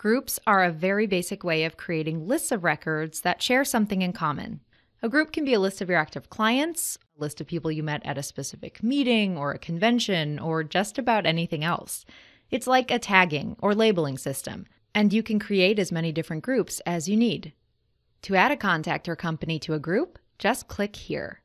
Groups are a very basic way of creating lists of records that share something in common. A group can be a list of your active clients, a list of people you met at a specific meeting or a convention, or just about anything else. It's like a tagging or labeling system, and you can create as many different groups as you need. To add a contact or company to a group, just click here.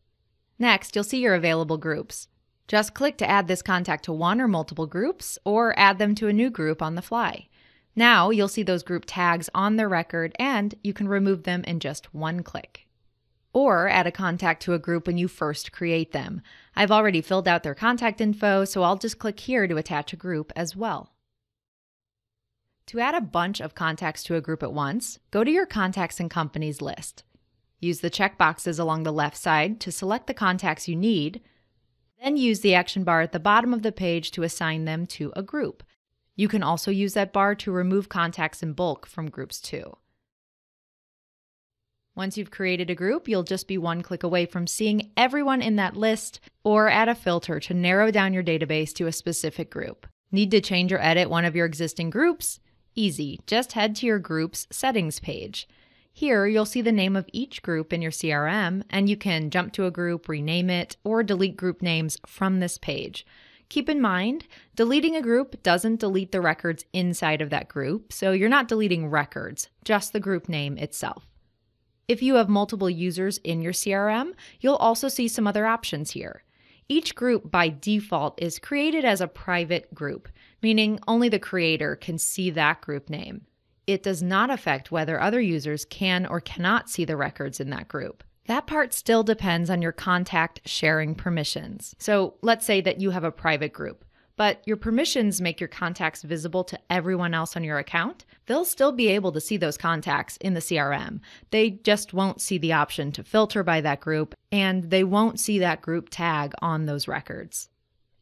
Next, you'll see your available groups. Just click to add this contact to one or multiple groups, or add them to a new group on the fly. Now you'll see those group tags on the record, and you can remove them in just one click or add a contact to a group when you first create them. I've already filled out their contact info, so I'll just click here to attach a group as well. To add a bunch of contacts to a group at once, go to your Contacts and Companies list. Use the checkboxes along the left side to select the contacts you need, then use the action bar at the bottom of the page to assign them to a group. You can also use that bar to remove contacts in bulk from groups too. Once you've created a group, you'll just be one click away from seeing everyone in that list or add a filter to narrow down your database to a specific group. Need to change or edit one of your existing groups? Easy, just head to your group's settings page. Here, you'll see the name of each group in your CRM, and you can jump to a group, rename it, or delete group names from this page. Keep in mind, deleting a group doesn't delete the records inside of that group, so you're not deleting records, just the group name itself. If you have multiple users in your CRM, you'll also see some other options here. Each group by default is created as a private group, meaning only the creator can see that group name. It does not affect whether other users can or cannot see the records in that group. That part still depends on your contact sharing permissions. So let's say that you have a private group but your permissions make your contacts visible to everyone else on your account, they'll still be able to see those contacts in the CRM. They just won't see the option to filter by that group, and they won't see that group tag on those records.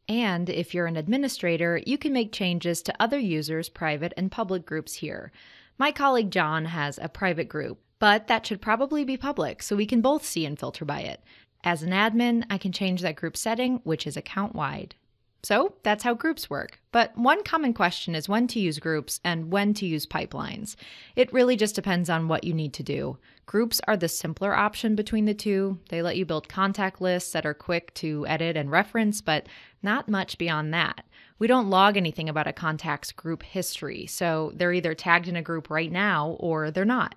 And if you're an administrator, you can make changes to other users' private and public groups here. My colleague John has a private group, but that should probably be public so we can both see and filter by it. As an admin, I can change that group setting, which is account wide. So that's how groups work. But one common question is when to use groups and when to use pipelines. It really just depends on what you need to do. Groups are the simpler option between the two. They let you build contact lists that are quick to edit and reference, but not much beyond that. We don't log anything about a contact's group history, so they're either tagged in a group right now or they're not.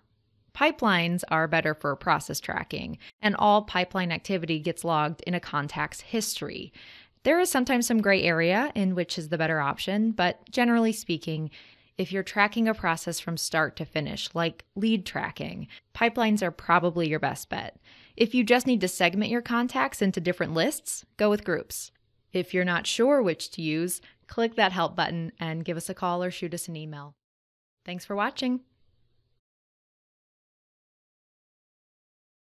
Pipelines are better for process tracking, and all pipeline activity gets logged in a contact's history. There is sometimes some gray area in which is the better option, but generally speaking, if you're tracking a process from start to finish, like lead tracking, pipelines are probably your best bet. If you just need to segment your contacts into different lists, go with groups. If you're not sure which to use, click that help button and give us a call or shoot us an email. Thanks for watching.